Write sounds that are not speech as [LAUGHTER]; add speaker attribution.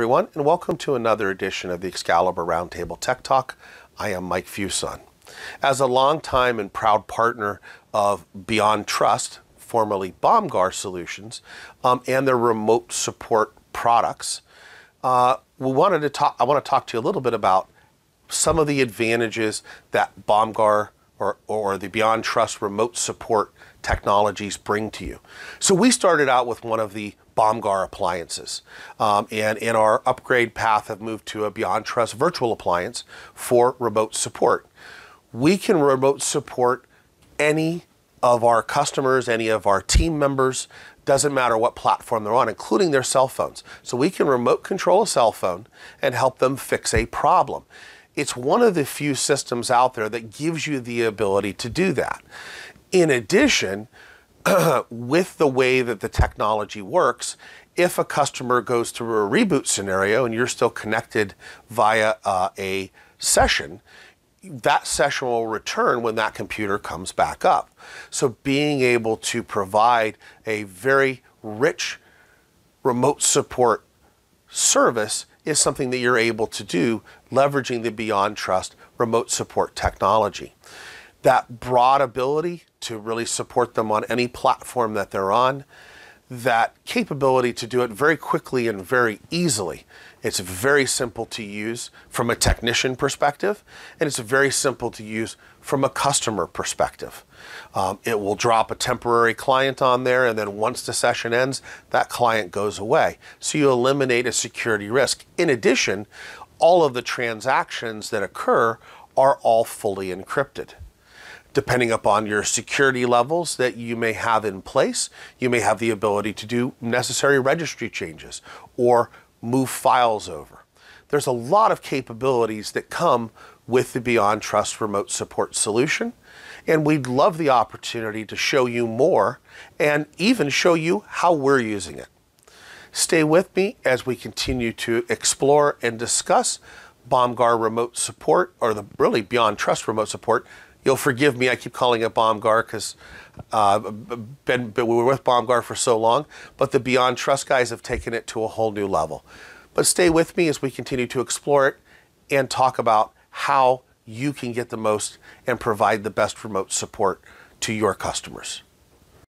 Speaker 1: everyone, and welcome to another edition of the Excalibur Roundtable Tech Talk. I am Mike Fuson. As a longtime and proud partner of Beyond Trust, formerly Bomgar Solutions, um, and their remote support products, uh, we wanted to talk. I want to talk to you a little bit about some of the advantages that Bomgar or, or the Beyond Trust remote support technologies bring to you. So we started out with one of the Bomgar appliances. Um, and in our upgrade path have moved to a Beyond Trust virtual appliance for remote support. We can remote support any of our customers, any of our team members, doesn't matter what platform they're on, including their cell phones. So we can remote control a cell phone and help them fix a problem. It's one of the few systems out there that gives you the ability to do that. In addition, [CLEARS THROAT] with the way that the technology works, if a customer goes through a reboot scenario and you're still connected via uh, a session, that session will return when that computer comes back up. So being able to provide a very rich remote support service is something that you're able to do leveraging the Beyond Trust remote support technology that broad ability to really support them on any platform that they're on, that capability to do it very quickly and very easily. It's very simple to use from a technician perspective, and it's very simple to use from a customer perspective. Um, it will drop a temporary client on there, and then once the session ends, that client goes away. So you eliminate a security risk. In addition, all of the transactions that occur are all fully encrypted depending upon your security levels that you may have in place, you may have the ability to do necessary registry changes or move files over. There's a lot of capabilities that come with the Beyond Trust remote support solution, and we'd love the opportunity to show you more and even show you how we're using it. Stay with me as we continue to explore and discuss Bomgar remote support, or the really Beyond Trust remote support, You'll forgive me. I keep calling it Bomgar because uh, been, we were with Bomgar for so long. But the Beyond Trust guys have taken it to a whole new level. But stay with me as we continue to explore it and talk about how you can get the most and provide the best remote support to your customers.